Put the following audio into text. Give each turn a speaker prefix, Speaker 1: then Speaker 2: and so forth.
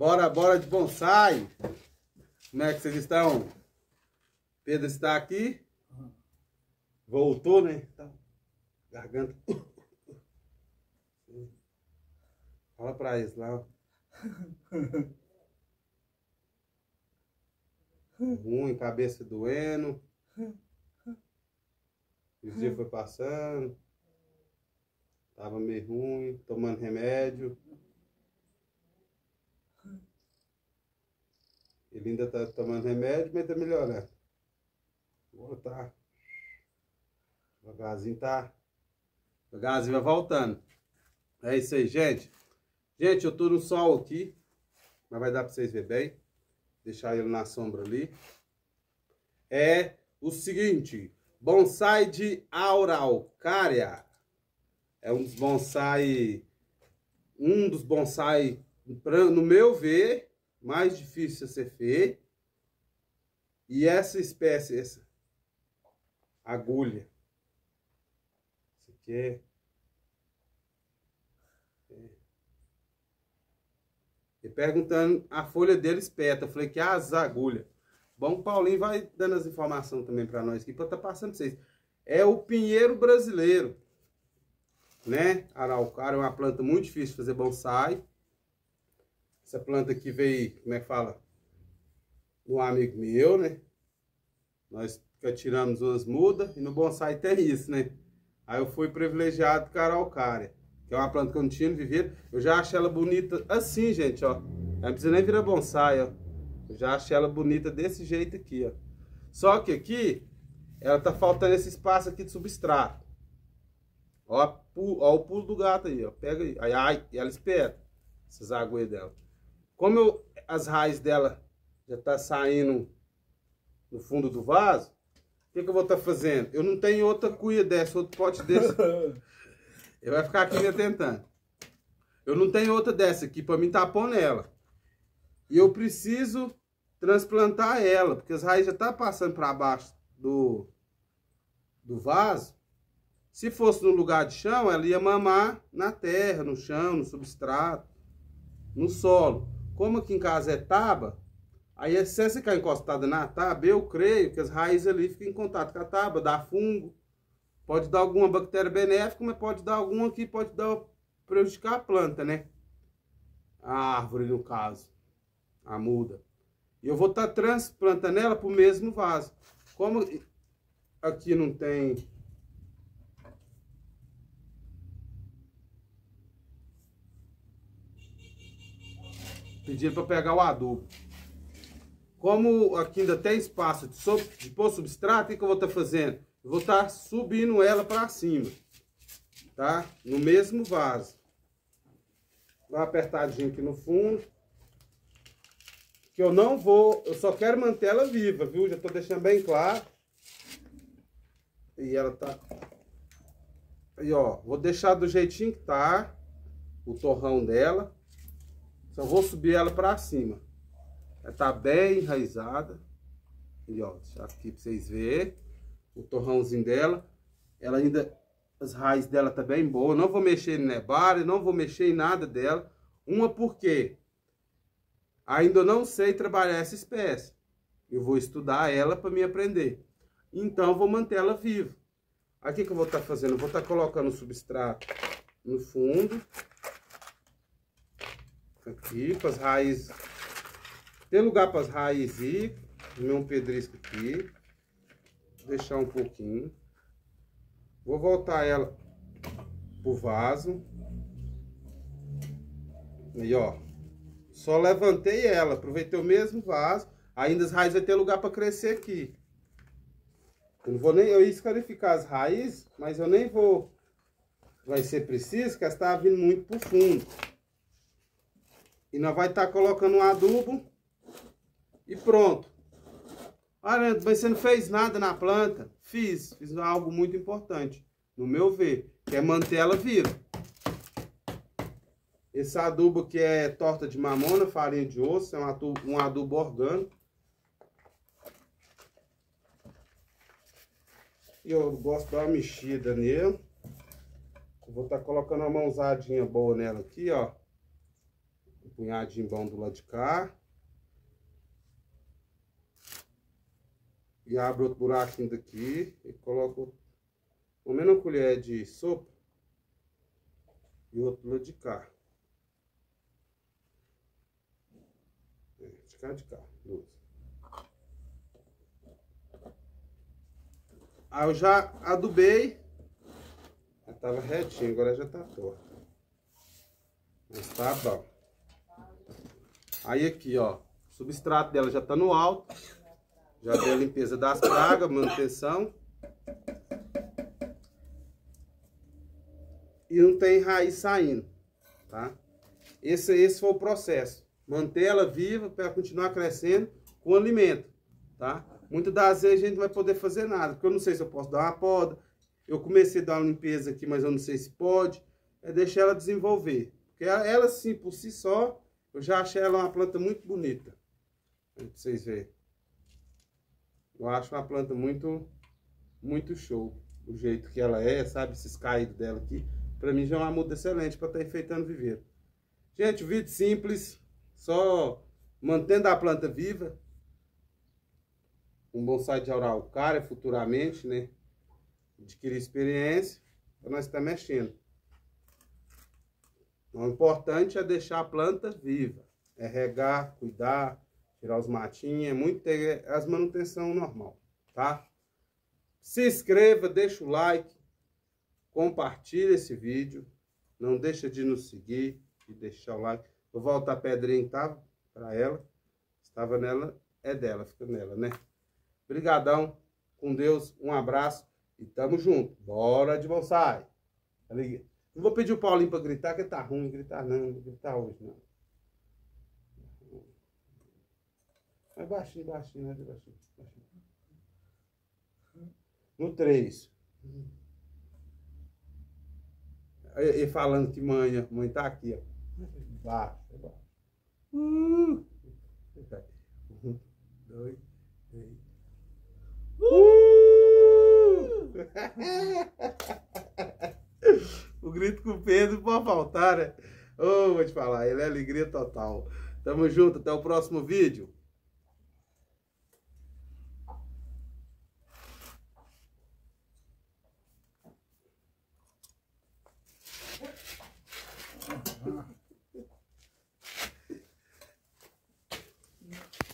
Speaker 1: Bora, bora de bonsai. Como é que vocês estão? Pedro está aqui. Voltou, né? Tá. Garganta. Fala pra eles lá. Ruim, cabeça doendo. Os dias foi passando. Tava meio ruim, tomando remédio. Ele ainda tá tomando remédio, mas tá melhorando. Agora tá. Devagarzinho tá. Devagarzinho vai voltando. É isso aí, gente. Gente, eu tô no sol aqui. Mas vai dar pra vocês verem bem. Deixar ele na sombra ali. É o seguinte. Bonsai de Araucária. É um dos bonsai. Um dos bonsai, no meu ver, mais difícil de ser feito. E essa espécie, essa agulha, isso aqui é, é. E perguntando, a folha dele espeta. Eu falei que as agulhas. Bom, Paulinho vai dando as informações também para nós aqui, para estar tá passando pra vocês. É o pinheiro brasileiro, né? Araucária é uma planta muito difícil de fazer bonsai. Essa planta aqui veio, como é que fala? Um amigo meu, né? Nós tiramos umas mudas e no bonsai tem isso, né? Aí eu fui privilegiado com a araucária, que é uma planta que eu não tinha vivido. Eu já achei ela bonita assim, gente, ó. Não precisa nem virar bonsai, ó. Eu já achei ela bonita desse jeito aqui, ó. Só que aqui, ela tá faltando esse espaço aqui de substrato. Ó, ó o pulo do gato aí, ó. Pega aí. Ai, ai, ela espeta essas agulhas dela. Como eu, as raízes dela já tá saindo no fundo do vaso, o que, que eu vou estar tá fazendo? Eu não tenho outra cuia dessa, outro pote desse. Ele vai ficar aqui me tentando. Eu não tenho outra dessa aqui para mim tapar nela. E eu preciso transplantar ela, porque as raízes já estão tá passando para baixo do, do vaso. Se fosse no lugar de chão, ela ia mamar na terra, no chão, no substrato, no solo. Como aqui em casa é taba, aí se você ficar encostada na taba, eu creio que as raízes ali ficam em contato com a taba, dá fungo. Pode dar alguma bactéria benéfica, mas pode dar alguma que pode dar, prejudicar a planta, né? A árvore, no caso. A muda. E eu vou estar tá transplantando ela para o mesmo vaso. Como aqui não tem Pediram para pegar o adubo. Como aqui ainda tem espaço de, sob, de pôr substrato, o que, que eu vou estar tá fazendo? Eu vou estar tá subindo ela para cima. Tá? No mesmo vaso. Dá uma apertadinha aqui no fundo. Que eu não vou, eu só quero manter ela viva, viu? Já estou deixando bem claro. E ela tá... Aí, ó, vou deixar do jeitinho que tá. O torrão dela. Só vou subir ela para cima. Ela tá bem enraizada. E ó, deixar aqui para vocês verem. O torrãozinho dela. Ela ainda, as raízes dela tá bem boa. Não vou mexer em nebara, não vou mexer em nada dela. Uma porque ainda não sei trabalhar essa espécie. Eu vou estudar ela para me aprender. Então, vou manter ela viva. Aqui que eu vou estar tá fazendo? Eu vou estar tá colocando substrato no fundo. Aqui, para as raízes. Tem lugar para as raízes ir. Meu pedrisco aqui. Deixar um pouquinho. Vou voltar ela pro vaso. Aí, ó. Só levantei ela, aproveitei o mesmo vaso. Ainda as raízes vai ter lugar para crescer aqui. Eu não vou nem eu escarificar as raízes, mas eu nem vou. Vai ser preciso, que ela está vindo muito pro fundo. E nós vai estar tá colocando um adubo. E pronto. Olha, mas você não fez nada na planta? Fiz. Fiz algo muito importante. No meu ver. Que é manter ela viva. Esse adubo aqui é torta de mamona, farinha de osso. É um adubo, um adubo orgânico. E eu gosto de dar uma mexida nele. vou estar tá colocando uma mãozadinha boa nela aqui, ó punhadinho bom do lado de cá. E abro outro buraquinho daqui e coloco uma colher de sopa e outro lado de cá. É, de cá de cá, duas. Aí eu já adubei. Já tava retinho, agora já tá torto. Mas tá bom. Aí aqui, ó, o substrato dela já tá no alto. Já deu a limpeza das pragas, manutenção. E não tem raiz saindo, tá? Esse, esse foi o processo. Manter ela viva para continuar crescendo com alimento, tá? Muitas das vezes a gente não vai poder fazer nada, porque eu não sei se eu posso dar uma poda. Eu comecei a dar uma limpeza aqui, mas eu não sei se pode. É deixar ela desenvolver. Porque ela, ela sim, por si só, eu já achei ela uma planta muito bonita. Pra vocês verem. Eu acho uma planta muito, muito show. O jeito que ela é, sabe? Esses caídos dela aqui. Pra mim já é uma muda excelente para estar tá enfeitando o viveiro. Gente, vídeo simples. Só mantendo a planta viva. Um bonsai de araucária futuramente, né? Adquirir experiência. Para nós estar tá mexendo. O importante é deixar a planta viva. É regar, cuidar, tirar os matinhos, é muito ter as manutenção normal, tá? Se inscreva, deixa o like, compartilha esse vídeo, não deixa de nos seguir e deixar o like. Vou voltar a pedrinha tá? Para ela, estava nela, é dela, fica nela, né? Obrigadão, com Deus, um abraço e tamo junto. Bora de bonsai. Não vou pedir o Paulinho para gritar, que tá ruim gritar não, gritar hoje não. É baixinho, baixinho, né? Baixinho, baixinho. No 3. E, falando que mãe, mãe tá aqui, ó. Baixo, baixo. Junto com o Pedro, pode faltar, né? Oh, vou te falar, ele é alegria total. Tamo junto, até o próximo vídeo.